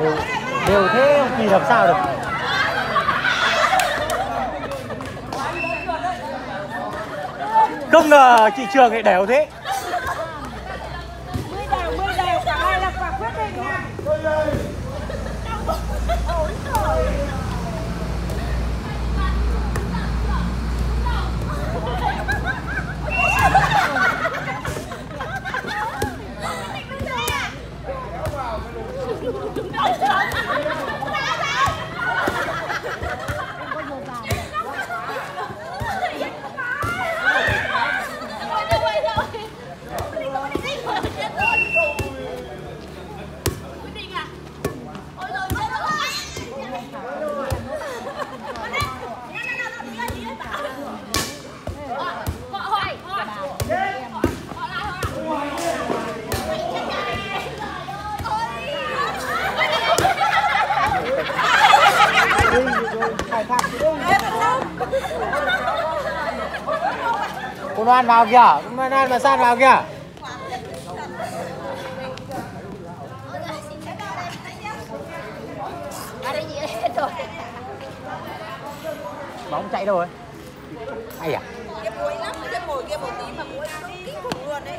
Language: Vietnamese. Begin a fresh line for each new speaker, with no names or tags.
đều, đều thế thì làm sao được? Không ngờ chị trường lại đều thế. Cô Loan vào kìa. Cô Loan mà san vào kìa. Bóng chạy đâu rồi? Ai à?
cái muối lắm cái mồi kia một tí mà muối nó kinh khủng luôn đấy